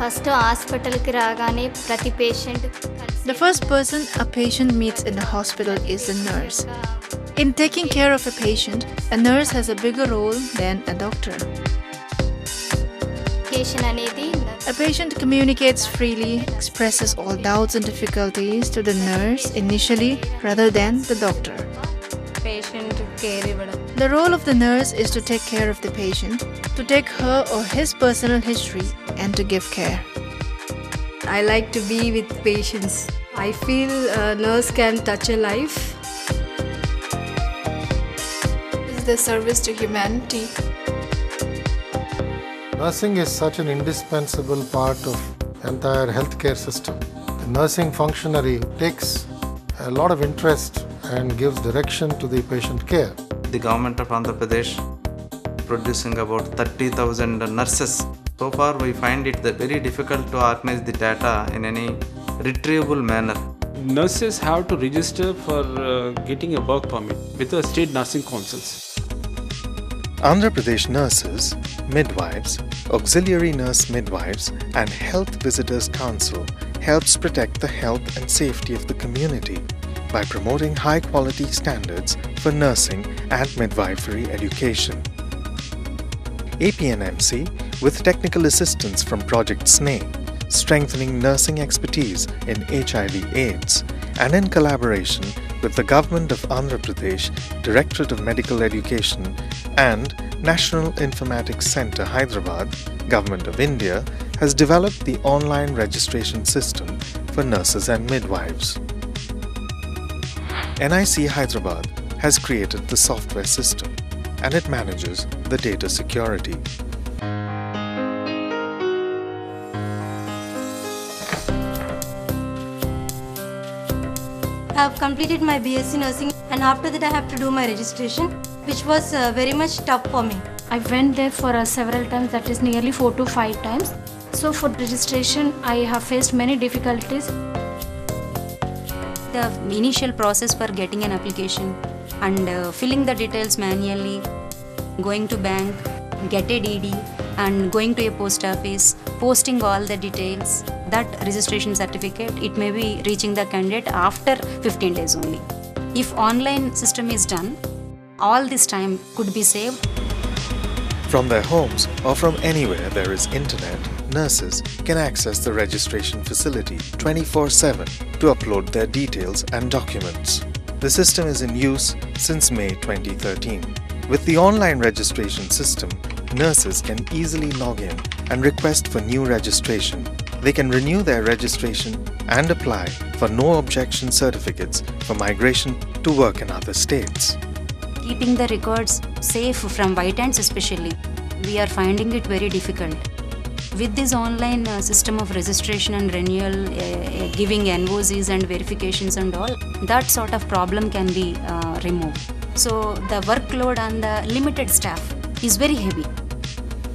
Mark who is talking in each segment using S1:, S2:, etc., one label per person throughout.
S1: First హాస్పిటల్కి రాగానే ప్రతి patient
S2: The first person a patient meets in a hospital is the nurse. In taking care of a patient, a nurse has a bigger role than a doctor.
S1: Communication అనేది
S2: A patient communicates freely, expresses all doubts and difficulties to the nurse initially rather than the doctor.
S3: patient care.
S2: The role of the nurse is to take care of the patient, to take her or his personal history and to give care.
S3: I like to be with patients. I feel a nurse can touch a
S2: life. It's the service to humanity.
S4: Nursing is such an indispensable part of entire healthcare system. The nursing functionary takes a lot of interest and gives direction to the patient care.
S5: the government of Andhra Pradesh producing about 30,000 nurses. So far, we find it very difficult to organize the data in any retrievable manner.
S6: Nurses have to register for uh, getting a work permit with the state nursing councils.
S7: Andhra Pradesh nurses, midwives, auxiliary nurse midwives, and Health Visitors Council helps protect the health and safety of the community by promoting high quality standards for nursing and midwifery education. APNMC, with technical assistance from Project SNAE, strengthening nursing expertise in HIV/AIDS, and in collaboration with the Government of Andhra Pradesh, Directorate of Medical Education, and National Informatics Centre Hyderabad, Government of India, has developed the online registration system for nurses and midwives. NIC Hyderabad has created the software system and it manages the data security.
S8: I have completed my BSc nursing and after that I have to do my registration which was uh, very much tough for me.
S9: I went there for uh, several times, that is nearly four to five times. So for registration, I have faced many difficulties.
S10: The initial process for getting an application and uh, filling the details manually, going to bank, get a DD, and going to a post office, posting all the details. That registration certificate, it may be reaching the candidate after 15 days only. If online system is done, all this time could be saved
S7: From their homes or from anywhere there is internet, nurses can access the registration facility 24 7 to upload their details and documents. The system is in use since May 2013. With the online registration system, nurses can easily log in and request for new registration. They can renew their registration and apply for no objection certificates for migration to work in other states.
S10: keeping the records safe from white ants especially we are finding it very difficult with this online uh, system of registration and renewal uh, uh, giving NOCs and verifications and all that sort of problem can be uh, removed. So the workload on the limited staff is very heavy.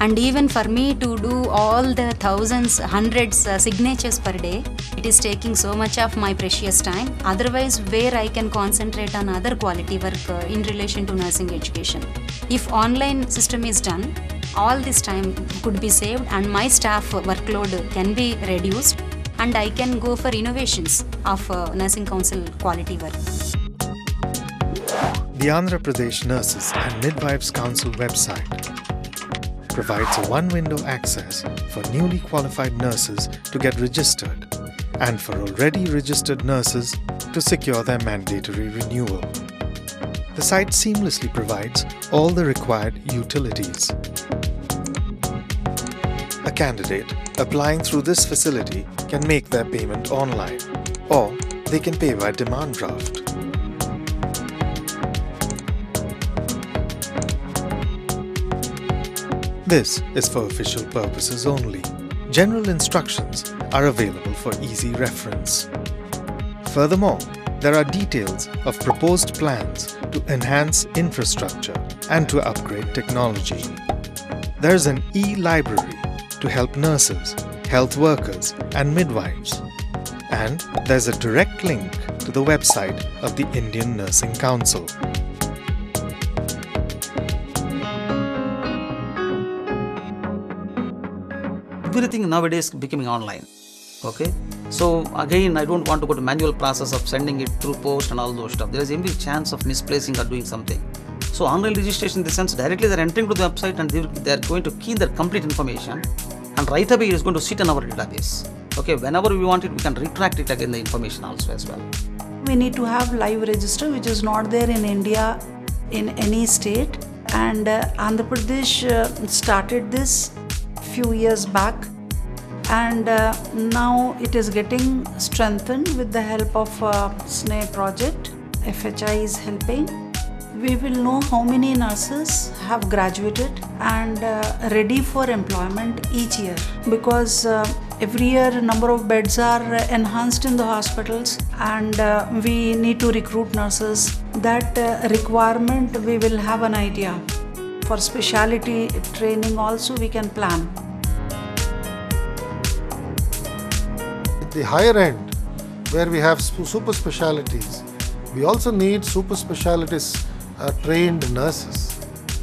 S10: And even for me to do all the thousands hundreds uh, signatures per day it is taking so much of my precious time. Otherwise where i can concentrate on other quality work in relation to nursing education? If online system is done all this time could be saved and my staff workload can be reduced and i can go for innovations of uh, nursing council quality work
S7: The Andhra Pradesh Nurses and Midwives Council website provides a one window access for newly qualified nurses to get registered and for already registered nurses to secure their mandatory renewal. The site seamlessly provides all the required utilities. A candidate applying through this facility can make their payment online or they can pay by demand draft. This is for official purposes only. General instructions are available for easy reference. Furthermore, there are details of proposed plans to enhance infrastructure and to upgrade technology. There is an e library to help nurses, health workers, and midwives. And there's a direct link to the website of the Indian Nursing Council.
S11: everything nowadays becoming online. Okay, so again, I don't want to go to manual process of sending it through post and all those stuff. There is every chance of misplacing or doing something. So online registration in the sense directly they're entering to the website and they, they are going to key their complete information and right away it is going to sit in our database. Okay, whenever we want it, we can retract it again the information also as well.
S12: We need to have live register which is not there in India in any state and uh, Andhra Pradesh uh, started this few years back and uh, now it is getting strengthened with the help of uh, project. FHI is helping. We will know how many nurses have graduated and uh, ready for employment each year because uh, every year number of beds are enhanced in the hospitals and uh, we need to recruit nurses. That uh, requirement we will have an idea. For specialty training also we can plan.
S4: At the higher end, where we have super specialities, we also need super specialities uh, trained nurses.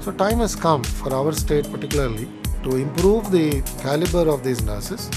S4: So, time has come for our state, particularly, to improve the caliber of these nurses.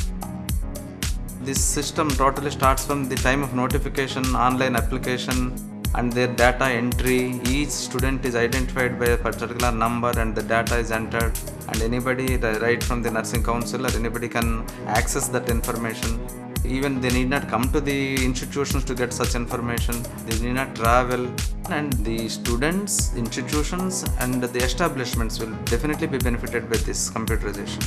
S5: This system totally starts from the time of notification, online application, and their data entry. Each student is identified by a particular number, and the data is entered. And anybody, right from the nursing council, or anybody can access that information. Even they need not come to the institutions to get such information. They need not travel. And the students, institutions, and the establishments will definitely be benefited by this computerization.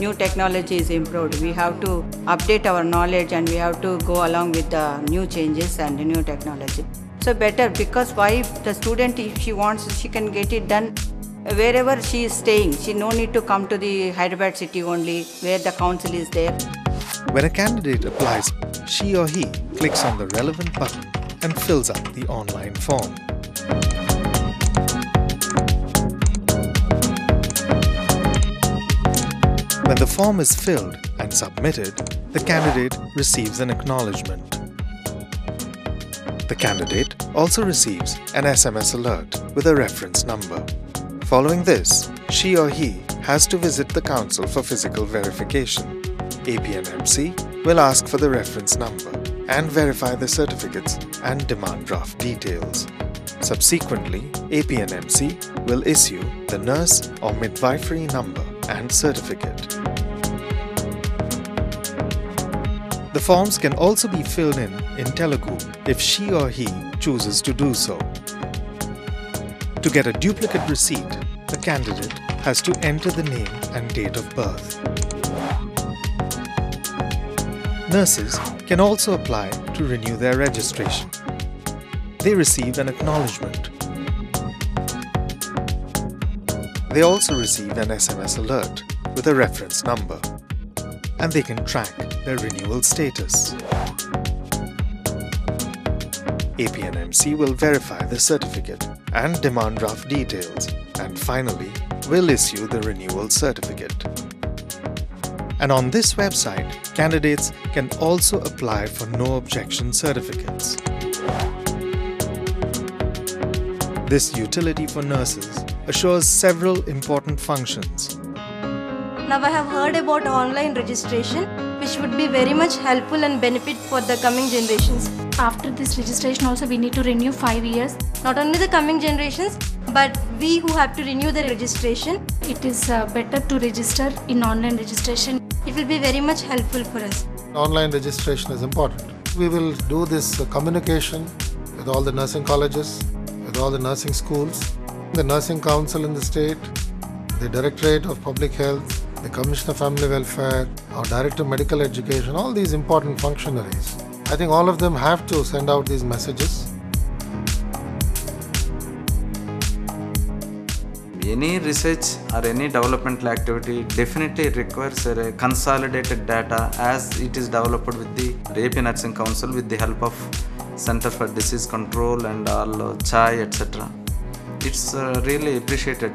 S13: new technology is improved. We have to update our knowledge and we have to go along with the new changes and the new technology. So better because why the student if she wants she can get it done wherever she is staying. She no need to come to the Hyderabad city only where the council is there.
S7: When a candidate applies, she or he clicks on the relevant button and fills up the online form. When the form is filled and submitted, the candidate receives an acknowledgement. The candidate also receives an SMS alert with a reference number. Following this, she or he has to visit the council for physical verification. APNMC will ask for the reference number and verify the certificates and demand draft details. Subsequently, APNMC will issue the nurse or midwifery number and certificate. The forms can also be filled in in Telugu if she or he chooses to do so. To get a duplicate receipt, the candidate has to enter the name and date of birth. Nurses can also apply to renew their registration. They receive an acknowledgement. They also receive an SMS alert with a reference number and they can track their renewal status. APNMC will verify the certificate and demand draft details and finally will issue the renewal certificate. And on this website, candidates can also apply for no objection certificates. This utility for nurses assures several important functions
S8: Now I have heard about online registration which would be very much helpful and benefit for the coming generations.
S9: After this registration also we need to renew 5 years.
S8: Not only the coming generations but we who have to renew the registration.
S9: It is uh, better to register in online registration.
S8: Will be very much helpful for us.
S4: Online registration is important. We will do this uh, communication with all the nursing colleges, with all the nursing schools, the nursing council in the state, the Directorate of Public Health, the Commissioner of Family Welfare, our Director of Medical Education, all these important functionaries. I think all of them have to send out these messages.
S5: Any research or any developmental activity definitely requires a consolidated data as it is developed with the AP Nursing Council with the help of Center for Disease Control and all uh, CHAI etc. It's uh, really appreciated.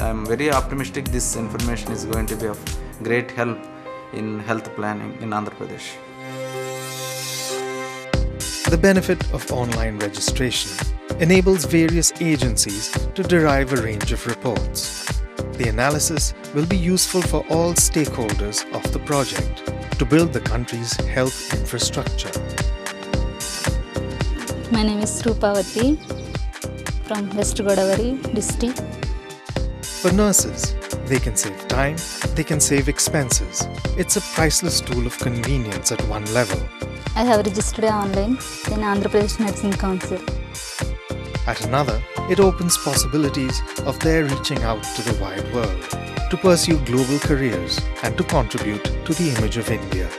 S5: I'm very optimistic this information is going to be of great help in health planning in Andhra Pradesh.
S7: The benefit of online registration enables various agencies to derive a range of reports. The analysis will be useful for all stakeholders of the project to build the country's health infrastructure.
S14: My name is Rupavati from West Godavari district.
S7: For nurses, they can save time, they can save expenses. It's a priceless tool of convenience at one level.
S14: I have registered online in Andhra Pradesh Nursing Council.
S7: At another, it opens possibilities of their reaching out to the wide world to pursue global careers and to contribute to the image of India.